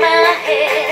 my head.